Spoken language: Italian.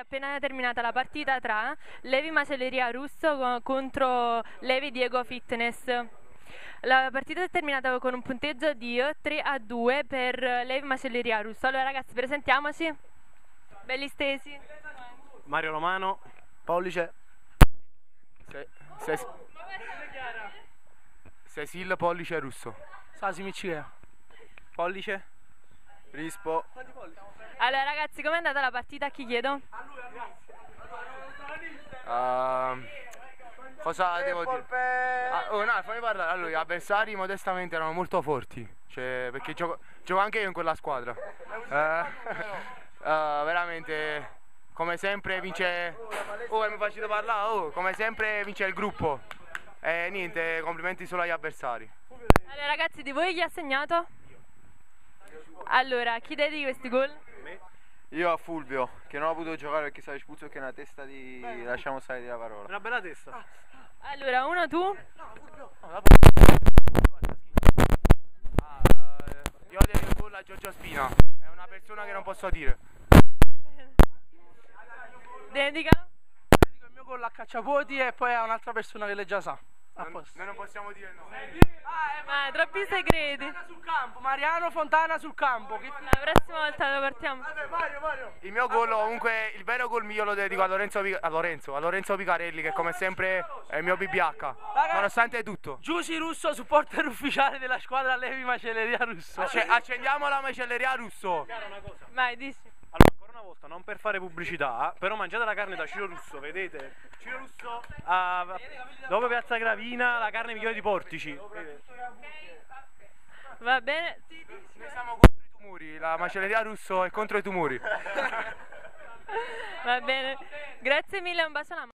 appena terminata la partita tra Levi Macelleria Russo co- contro Levi Diego Fitness. La partita è terminata con un punteggio di 3 a 2 per Levi Macelleria Russo. Allora ragazzi, presentiamoci. Belli stesi. Mario Romano, Pollice. Se- Se- Cecil Pollice Russo. Sasi Michele. Pollice. Rispo. Allora ragazzi, com'è andata la partita? A chi chiedo? Ehm, cosa devo dire? Ah, oh, no, fammi parlare. Allora, gli avversari modestamente erano molto forti. Cioè, perché gioco, gioco anche io in quella squadra. Eh, eh, veramente, come sempre vince. Oh, mi facete parlare? Oh, come sempre vince il gruppo. E niente, complimenti solo agli avversari. Allora ragazzi, di voi chi ha segnato? Allora, chi dedichi questi gol? Io a Fulvio, che non ho potuto giocare perché stava espulso che è una testa di... lasciamo stare di la parola. Una bella testa. Allora, uno tu? Ah, eh, io devo il gol a Giorgio Spina. È una persona che non posso dire. Dedica? Dico il mio gol a cacciapoti e poi a un'altra persona che lei già sa. A Non- posto. noi non possiamo dire il nome. Ma troppi segreti. Fontana sul campo, Mariano Fontana sul campo. Che... La prossima volta lo partiamo. Mario, Mario. Il mio gol, comunque, il vero gol mio lo dedico a Lorenzo, a Lorenzo, a Lorenzo Picarelli, che come sempre è il mio BBH. Nonostante tutto. Giussi Russo, supporter ufficiale della squadra Levi Macelleria Russo. Acce- accendiamo la macelleria russo. Vai, dici. Allora, ancora una volta, non per fare pubblicità, però mangiate la carne da Ciro Russo, vedete? A- dopo Piazza Gravina, la carne migliore di Portici. Va bene? Noi siamo contro i tumori, la macelleria russo è contro i tumori. Va bene. Grazie mille, un bacio alla.